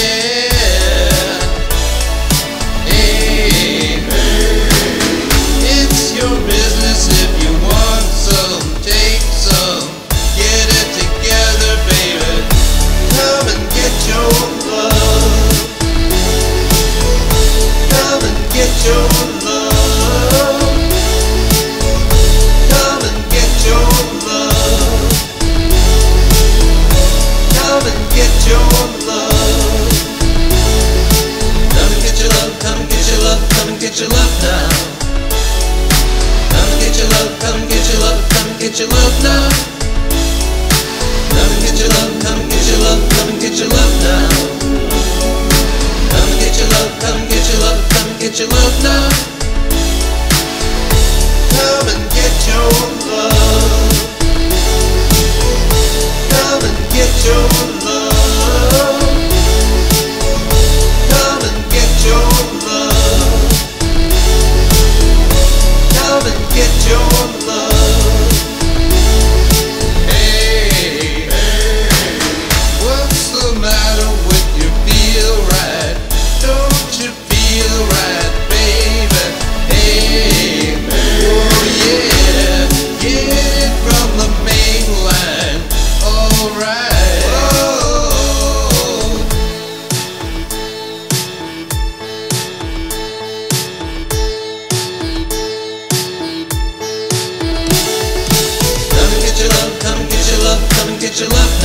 yeah. your love now. Come and get your love, come and get your love, come and get your love now. Come and get your love, come and get your love, come and get your love now. Come and get your love, come and get your love, come and get your love now. get your love.